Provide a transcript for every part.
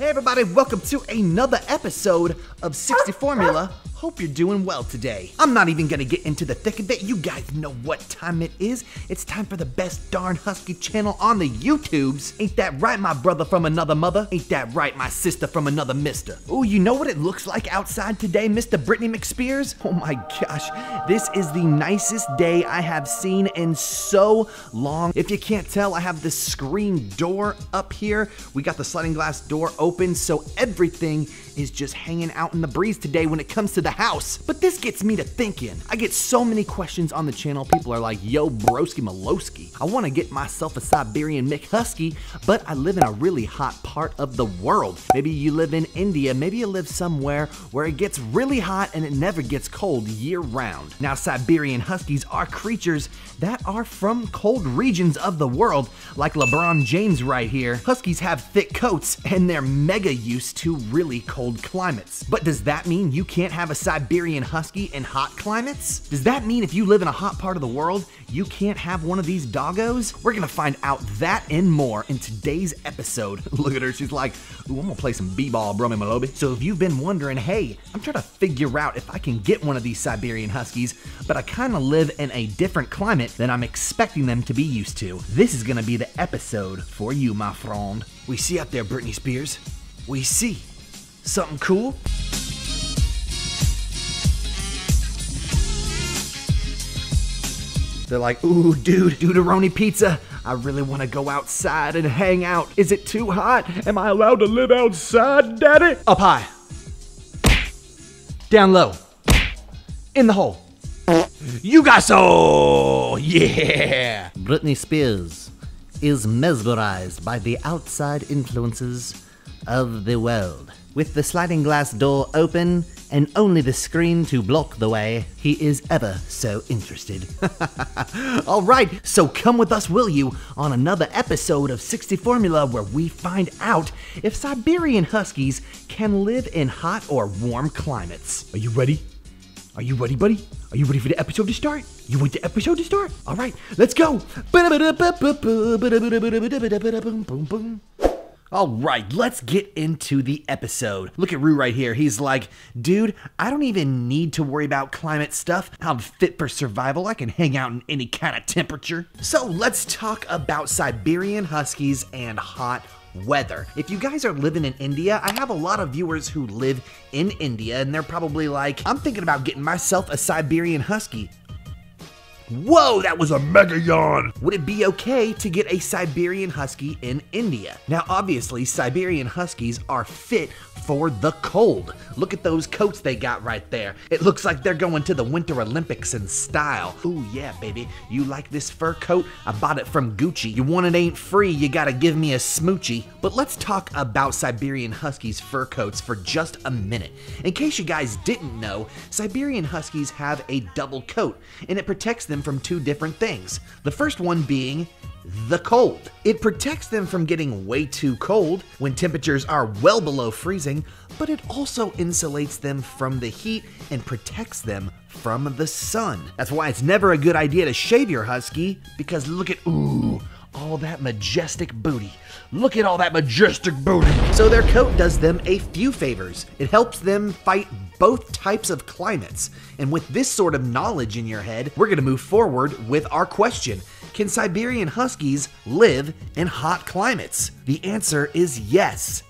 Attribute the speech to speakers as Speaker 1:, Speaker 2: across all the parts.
Speaker 1: Hey everybody, welcome to another episode of 60 Formula. Hope you're doing well today. I'm not even gonna get into the thick of it. You guys know what time it is. It's time for the best darn husky channel on the YouTubes. Ain't that right, my brother from another mother? Ain't that right, my sister from another mister? Oh, you know what it looks like outside today, Mr. Britney McSpears? Oh my gosh, this is the nicest day I have seen in so long. If you can't tell, I have the screen door up here. We got the sliding glass door open, so everything is just hanging out in the breeze today when it comes to the house. But this gets me to thinking. I get so many questions on the channel. People are like, yo, broski malowski. I want to get myself a Siberian Mick Husky, but I live in a really hot part of the world. Maybe you live in India. Maybe you live somewhere where it gets really hot and it never gets cold year round. Now, Siberian Huskies are creatures that are from cold regions of the world, like LeBron James right here. Huskies have thick coats and they're mega used to really cold climates. But does that mean you can't have a Siberian Husky in hot climates? Does that mean if you live in a hot part of the world, you can't have one of these doggos? We're gonna find out that and more in today's episode. Look at her, she's like, ooh, I'm gonna play some b-ball, Brummy Malobi. So if you've been wondering, hey, I'm trying to figure out if I can get one of these Siberian Huskies, but I kinda live in a different climate than I'm expecting them to be used to. This is gonna be the episode for you, my friend. We see out there, Britney Spears. We see something cool. They're like, ooh, dude, Duderoni pizza. I really want to go outside and hang out. Is it too hot? Am I allowed to live outside, daddy? Up high. Down low. In the hole. You got oh, so yeah.
Speaker 2: Britney Spears is mesmerized by the outside influences of the world.
Speaker 1: With the sliding glass door open and only the screen to block the way, he is ever so interested. All right, so come with us, will you, on another episode of 60 Formula where we find out if Siberian Huskies can live in hot or warm climates. Are you ready? Are you ready, buddy? Are you ready for the episode to start? You want the episode to start? All right, let's go. All right, let's get into the episode. Look at Rue right here. He's like, dude, I don't even need to worry about climate stuff. I'm fit for survival. I can hang out in any kind of temperature. So let's talk about Siberian Huskies and hot weather. If you guys are living in India, I have a lot of viewers who live in India and they're probably like, I'm thinking about getting myself a Siberian Husky. Whoa, that was a mega yawn! Would it be okay to get a Siberian Husky in India? Now, obviously, Siberian Huskies are fit for the cold. Look at those coats they got right there. It looks like they're going to the Winter Olympics in style. Ooh, yeah, baby. You like this fur coat? I bought it from Gucci. You want it ain't free, you gotta give me a smoochie. But let's talk about Siberian Huskies fur coats for just a minute. In case you guys didn't know, Siberian Huskies have a double coat, and it protects them from two different things. The first one being the cold. It protects them from getting way too cold when temperatures are well below freezing, but it also insulates them from the heat and protects them from the sun. That's why it's never a good idea to shave your husky because look at, ooh, all that majestic booty. Look at all that majestic booty. So their coat does them a few favors. It helps them fight both types of climates. And with this sort of knowledge in your head, we're gonna move forward with our question. Can Siberian Huskies live in hot climates? The answer is yes.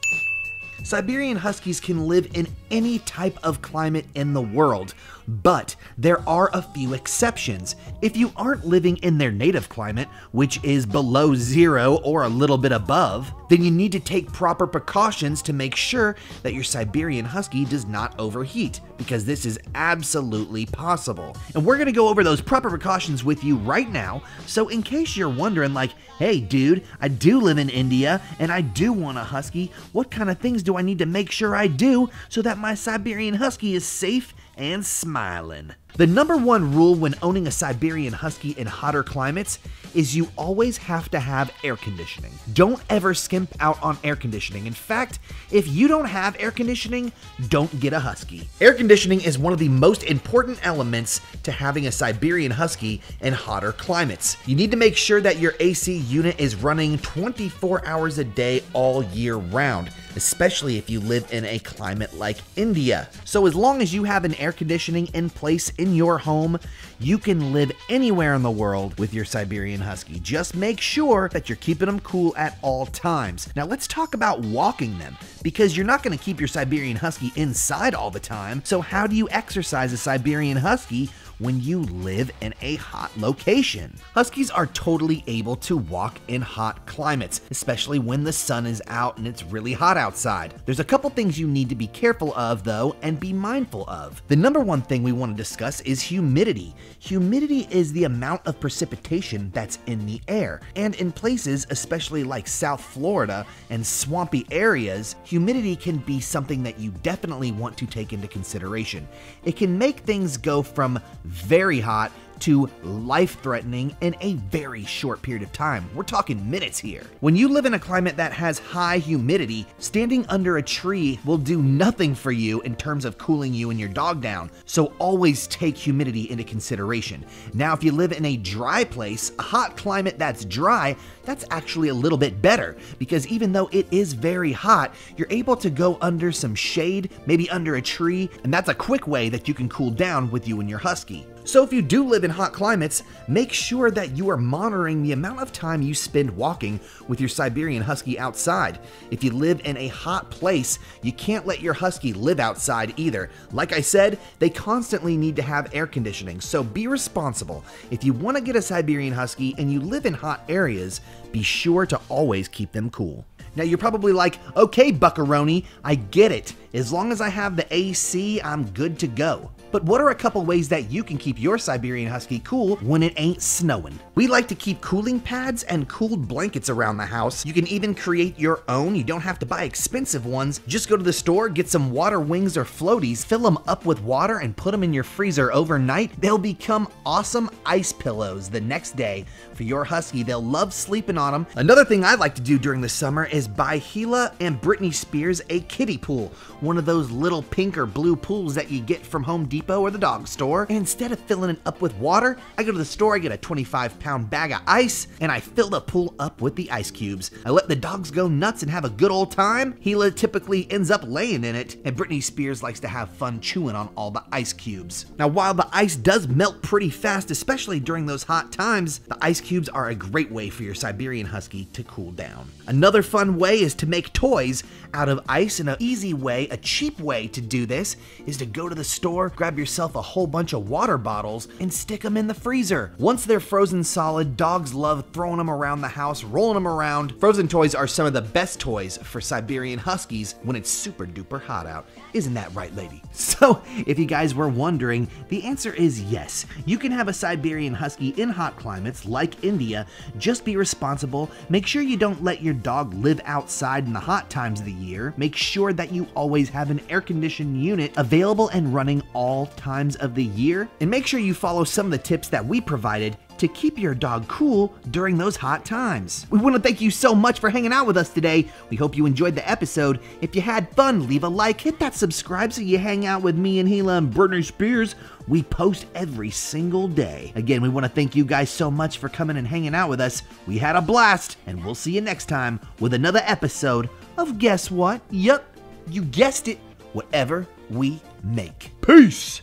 Speaker 1: Siberian Huskies can live in any type of climate in the world, but there are a few exceptions. If you aren't living in their native climate, which is below zero or a little bit above, then you need to take proper precautions to make sure that your Siberian Husky does not overheat, because this is absolutely possible. And we're gonna go over those proper precautions with you right now, so in case you're wondering like, hey dude, I do live in India and I do want a Husky, what kind of things do I need to make sure I do so that my Siberian Husky is safe and smiling. The number one rule when owning a Siberian Husky in hotter climates is you always have to have air conditioning. Don't ever skimp out on air conditioning. In fact, if you don't have air conditioning, don't get a Husky. Air conditioning is one of the most important elements to having a Siberian Husky in hotter climates. You need to make sure that your AC unit is running 24 hours a day all year round especially if you live in a climate like India. So, as long as you have an air conditioning in place in your home, you can live anywhere in the world with your Siberian Husky. Just make sure that you're keeping them cool at all times. Now, let's talk about walking them because you're not going to keep your Siberian Husky inside all the time. So, how do you exercise a Siberian Husky when you live in a hot location. Huskies are totally able to walk in hot climates, especially when the sun is out and it's really hot outside. There's a couple things you need to be careful of though and be mindful of. The number one thing we want to discuss is humidity. Humidity is the amount of precipitation that's in the air, and in places, especially like South Florida and swampy areas, humidity can be something that you definitely want to take into consideration. It can make things go from very hot to life threatening in a very short period of time. We're talking minutes here. When you live in a climate that has high humidity, standing under a tree will do nothing for you in terms of cooling you and your dog down. So always take humidity into consideration. Now, if you live in a dry place, a hot climate that's dry, that's actually a little bit better because even though it is very hot, you're able to go under some shade, maybe under a tree, and that's a quick way that you can cool down with you and your husky. So if you do live in hot climates, make sure that you are monitoring the amount of time you spend walking with your Siberian Husky outside. If you live in a hot place, you can't let your Husky live outside either. Like I said, they constantly need to have air conditioning, so be responsible. If you want to get a Siberian Husky and you live in hot areas, be sure to always keep them cool. Now you're probably like, okay, Buckaroni, I get it. As long as I have the AC, I'm good to go. But what are a couple ways that you can keep your Siberian Husky cool when it ain't snowing? We like to keep cooling pads and cooled blankets around the house. You can even create your own. You don't have to buy expensive ones. Just go to the store, get some water wings or floaties, fill them up with water and put them in your freezer overnight. They'll become awesome ice pillows the next day for your Husky. They'll love sleeping on them. Another thing I like to do during the summer is is by Hila and Britney Spears a kiddie pool, one of those little pink or blue pools that you get from Home Depot or the dog store. And instead of filling it up with water, I go to the store, I get a 25 pound bag of ice, and I fill the pool up with the ice cubes. I let the dogs go nuts and have a good old time. Hila typically ends up laying in it, and Britney Spears likes to have fun chewing on all the ice cubes. Now, while the ice does melt pretty fast, especially during those hot times, the ice cubes are a great way for your Siberian Husky to cool down. Another fun one way is to make toys out of ice, and an easy way, a cheap way to do this, is to go to the store, grab yourself a whole bunch of water bottles, and stick them in the freezer. Once they're frozen solid, dogs love throwing them around the house, rolling them around. Frozen toys are some of the best toys for Siberian Huskies when it's super duper hot out. Isn't that right, lady? So, if you guys were wondering, the answer is yes. You can have a Siberian Husky in hot climates like India, just be responsible, make sure you don't let your dog live live outside in the hot times of the year, make sure that you always have an air conditioned unit available and running all times of the year, and make sure you follow some of the tips that we provided to keep your dog cool during those hot times. We want to thank you so much for hanging out with us today. We hope you enjoyed the episode. If you had fun, leave a like, hit that subscribe so you hang out with me and Hila and Britney Spears. We post every single day. Again, we want to thank you guys so much for coming and hanging out with us. We had a blast, and we'll see you next time with another episode of Guess What? Yup, you guessed it. Whatever we make. Peace!